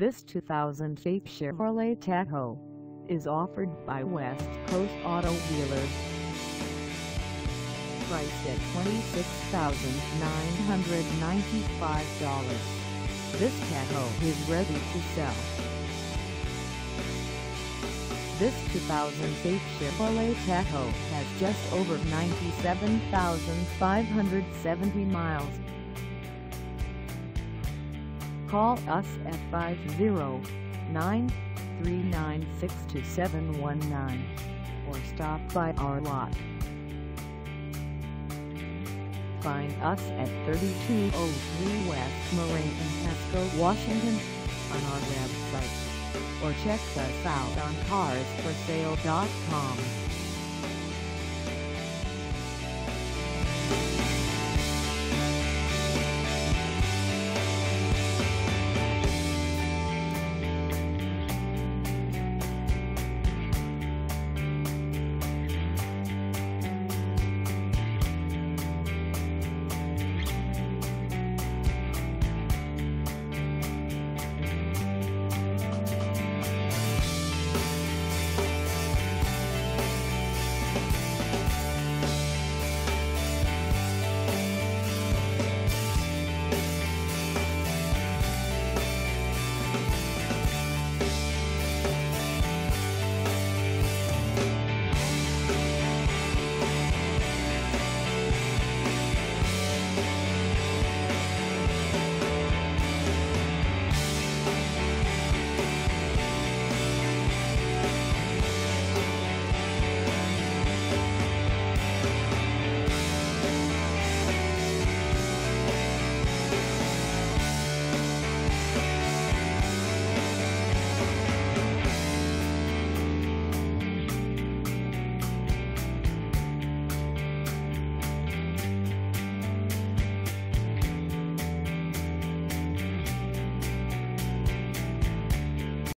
This 2008 Chevrolet Tahoe is offered by West Coast Auto Dealers. Priced at $26,995, this Tahoe is ready to sell. This 2008 Chevrolet Tahoe has just over 97,570 miles. Call us at 509-396-2719 or stop by our lot. Find us at 3203 West Moraine in Pasco, Washington on our website or check us out on carsforsale.com.